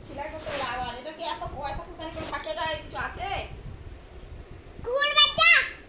起来吧